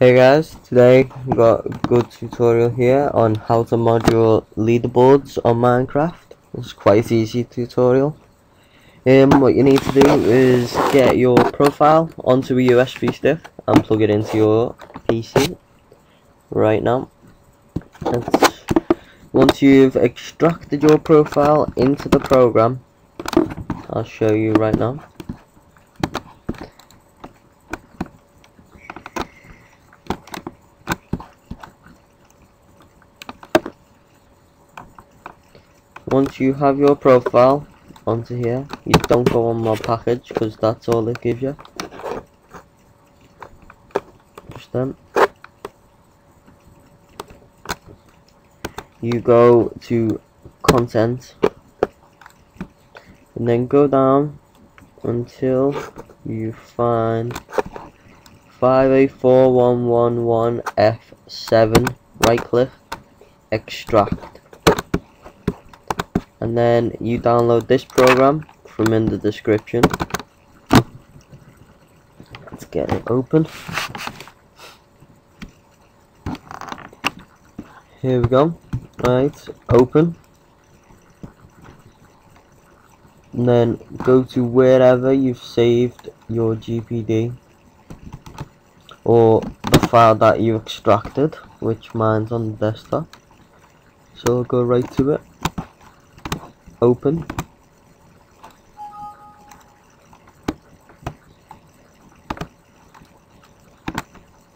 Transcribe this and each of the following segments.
Hey guys, today we got a good tutorial here on how to mod your leaderboards on Minecraft. It's quite easy tutorial. Um, what you need to do is get your profile onto a USB stick and plug it into your PC right now. It's, once you've extracted your profile into the program, I'll show you right now. Once you have your profile onto here you don't go on mod package because that's all it gives you. Just then. You go to content and then go down until you find 584111F7 right click extract and then you download this program from in the description. Let's get it open. Here we go. Right open. And then go to wherever you've saved your GPD or the file that you extracted which mine's on the desktop. So I'll go right to it open.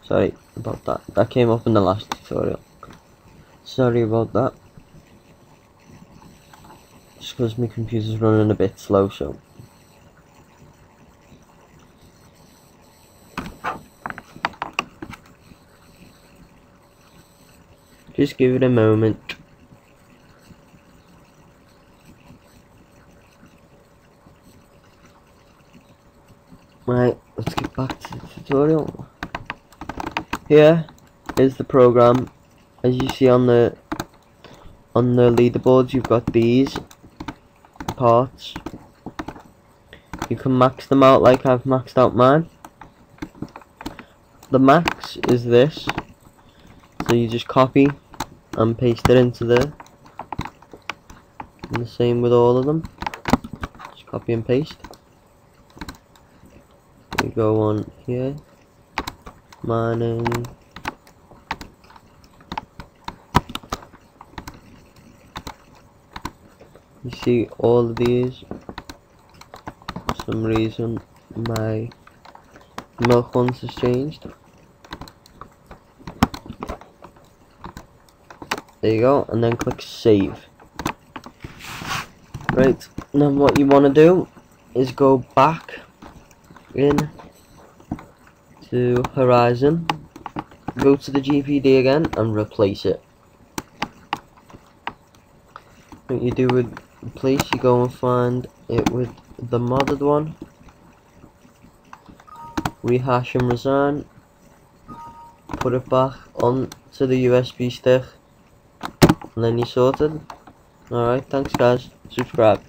Sorry about that. That came up in the last tutorial. Sorry about that. Just because my computer's running a bit slow so. Just give it a moment Right, let's get back to the tutorial. Here is the program. As you see on the on the leaderboards, you've got these parts. You can max them out like I've maxed out mine. The max is this. So you just copy and paste it into there. And the same with all of them. Just copy and paste we go on here. Mining you see all these? For some reason my milk ones has changed. There you go and then click save. Right now what you want to do is go back in to Horizon, go to the GPD again and replace it. What you do with place, you go and find it with the modded one, rehash and resign, put it back on to the USB stick, and then you're sorted. Alright, thanks guys, subscribe.